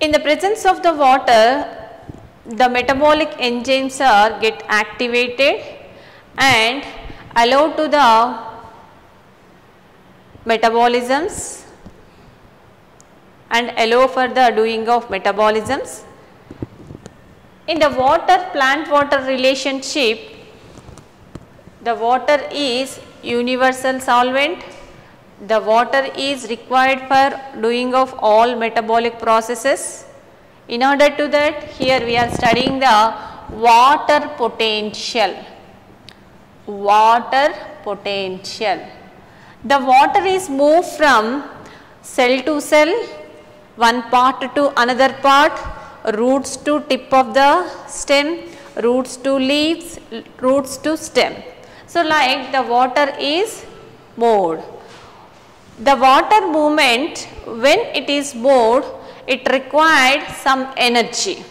In the presence of the water, the metabolic enzymes are get activated and allow to the metabolisms and allow for the doing of metabolisms. In the water plant water relationship, the water is universal solvent, the water is required for doing of all metabolic processes. In order to that here we are studying the water potential, water potential. The water is moved from cell to cell, one part to another part, roots to tip of the stem, roots to leaves, roots to stem. So, like the water is moved. The water movement when it is moved it required some energy.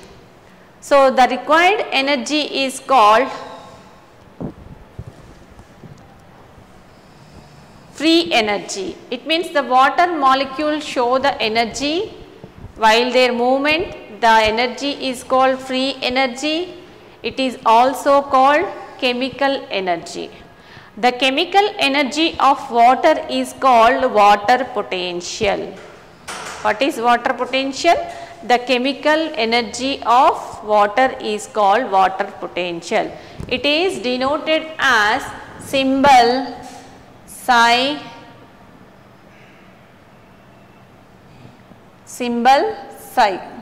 So, the required energy is called free energy. It means the water molecules show the energy while their movement the energy is called free energy. It is also called chemical energy. The chemical energy of water is called water potential. What is water potential? The chemical energy of water is called water potential. It is denoted as symbol psi symbol psi.